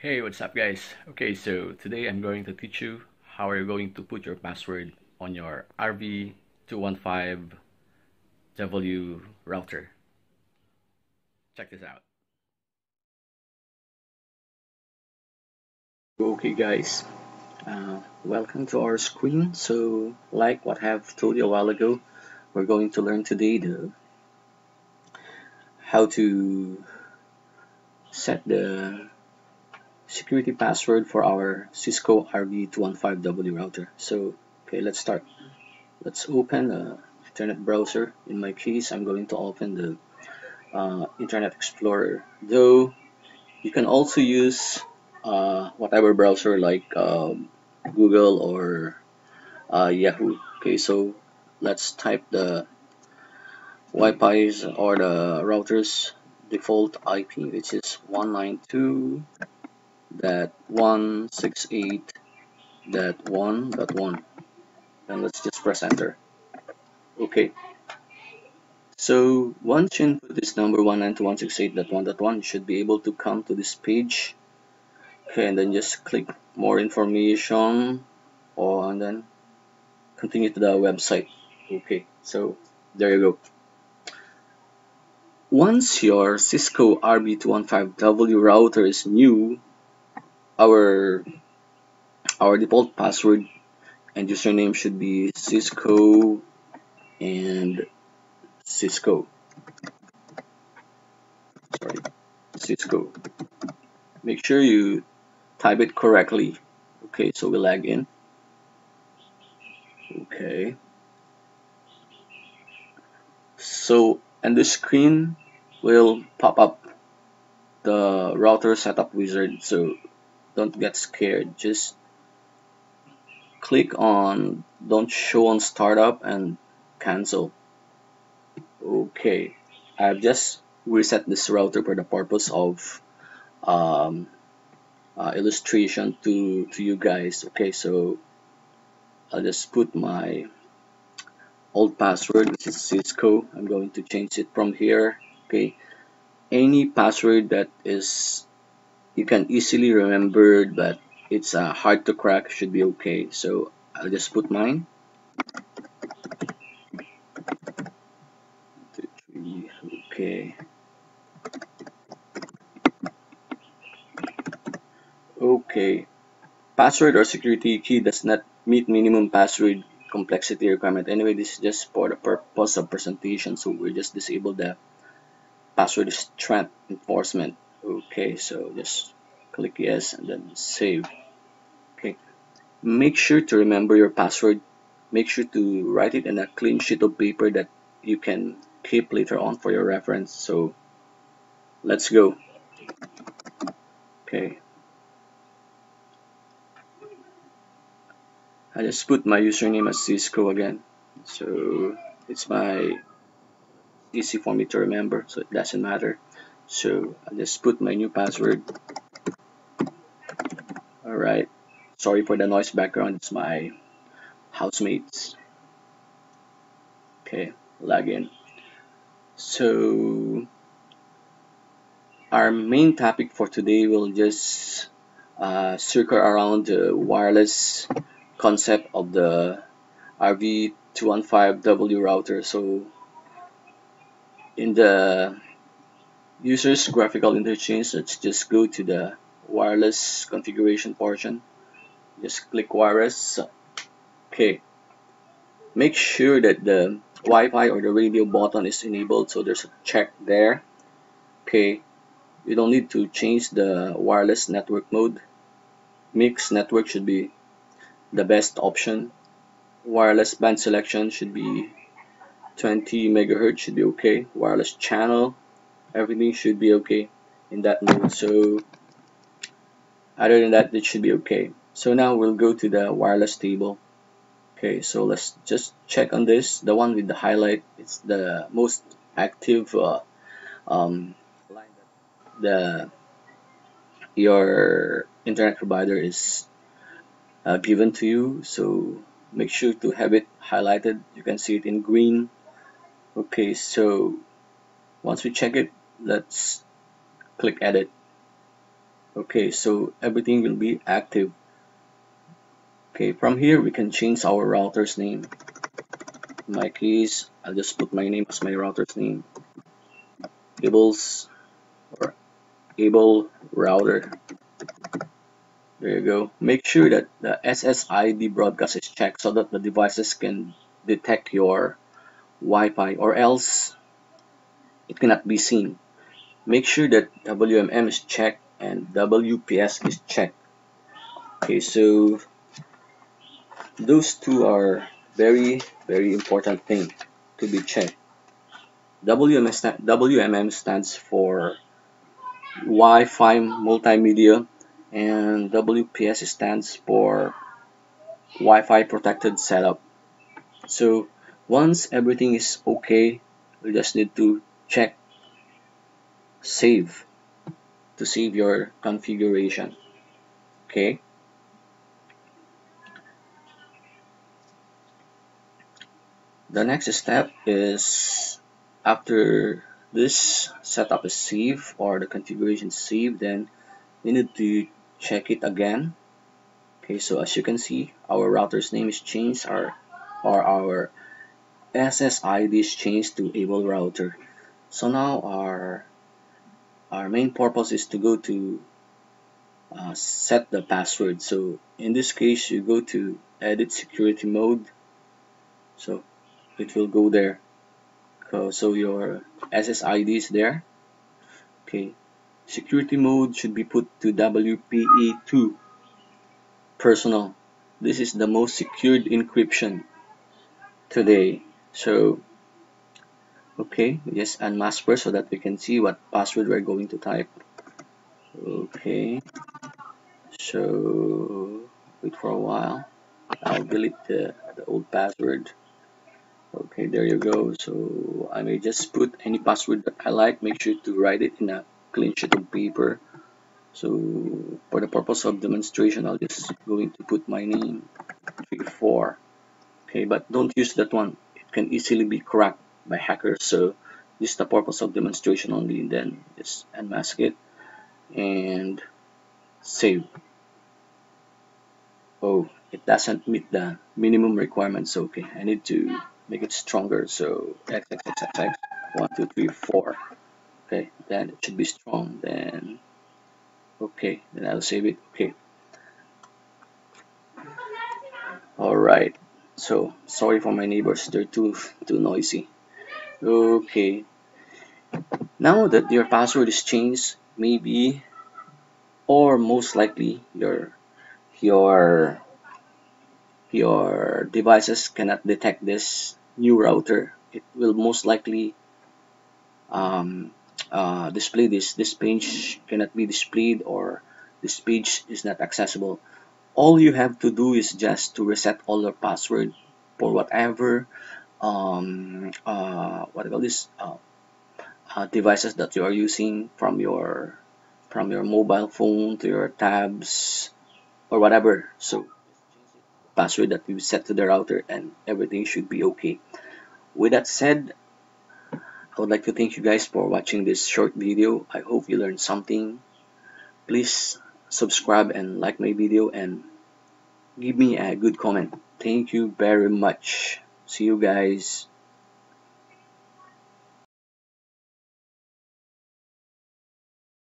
Hey, what's up guys? Okay, so today I'm going to teach you how you're going to put your password on your RV215W router. Check this out. Okay guys, uh, welcome to our screen. So like what I have told you a while ago, we're going to learn today the how to set the security password for our Cisco RV215W router. So, okay, let's start. Let's open the internet browser. In my case, I'm going to open the uh, Internet Explorer. Though, you can also use uh, whatever browser like um, Google or uh, Yahoo. Okay, so let's type the Wi-Fi's or the router's default IP, which is 192 that 168 that 1 that 1 and let's just press enter. Okay. So once you input this number 192.168.1.1 you should be able to come to this page. Okay and then just click more information or and then continue to the website. Okay so there you go. Once your Cisco RV215W router is new our our default password and username should be Cisco and Cisco. Sorry Cisco. Make sure you type it correctly. Okay so we log in. Okay. So and the screen will pop up the router setup wizard. So don't get scared. Just click on don't show on startup and cancel. Okay. I've just reset this router for the purpose of um, uh, illustration to to you guys. Okay so I'll just put my old password which is Cisco. I'm going to change it from here. Okay. Any password that is you can easily remember but it's uh, hard to crack should be okay. So I'll just put mine. Two, three, okay. Okay. Password or security key does not meet minimum password complexity requirement. Anyway this is just for the purpose of presentation so we just disable the password strength enforcement okay so just click yes and then save. Okay. Make sure to remember your password. Make sure to write it in a clean sheet of paper that you can keep later on for your reference. So let's go. Okay. I just put my username as Cisco again. So it's my easy for me to remember so it doesn't matter so I'll just put my new password. Alright. Sorry for the noise background. It's my housemates. Okay log in. So our main topic for today will just uh, circle around the wireless concept of the RV215W router. So in the user's graphical interchange let's just go to the wireless configuration portion. Just click wireless. Okay. Make sure that the Wi-Fi or the radio button is enabled so there's a check there. Okay. You don't need to change the wireless network mode. Mixed network should be the best option. Wireless band selection should be 20 megahertz should be okay. Wireless channel everything should be okay in that mode so other than that it should be okay. So now we'll go to the wireless table. Okay so let's just check on this. The one with the highlight it's the most active uh, um, the your internet provider is uh, given to you. So make sure to have it highlighted. You can see it in green. Okay so once we check it let's click edit. Okay so everything will be active. Okay from here we can change our router's name. In my case I'll just put my name as my router's name. Able's or Able router. There you go. Make sure that the SSID broadcast is checked so that the devices can detect your Wi-Fi or else it cannot be seen make sure that WMM is checked and WPS is checked. Okay so those two are very very important thing to be checked. WMS, WMM stands for Wi-Fi multimedia and WPS stands for Wi-Fi protected setup. So once everything is okay we just need to check save to save your configuration okay? The next step is after this setup is saved or the configuration saved then we need to check it again. Okay so as you can see our router's name is changed our or our SSID is changed to able router. So now our main purpose is to go to uh, set the password. So in this case you go to edit security mode. So it will go there. So your SSID is there. Okay. Security mode should be put to WPA2 personal. This is the most secured encryption today. So okay just unmask first so that we can see what password we're going to type. Okay so wait for a while. I'll delete the, the old password. Okay there you go. So I may just put any password that I like. Make sure to write it in a clean sheet of paper. So for the purpose of demonstration I'll just going to put my name 34 okay but don't use that one. It can easily be cracked by hackers. So this is the purpose of demonstration only then just unmask it and save oh it doesn't meet the minimum requirements. Okay I need to make it stronger. So x x x x x one two three four. Okay then it should be strong then okay then I'll save it. Okay. Alright so sorry for my neighbors. They're too too noisy okay. Now that your password is changed maybe or most likely your your your devices cannot detect this new router it will most likely um, uh, display this this page cannot be displayed or this page is not accessible. All you have to do is just to reset all your password for whatever um, uh, what about this uh, uh, devices that you are using from your from your mobile phone to your tabs or whatever? So password that you set to the router and everything should be okay. With that said I would like to thank you guys for watching this short video. I hope you learned something. Please subscribe and like my video and give me a good comment. Thank you very much see you guys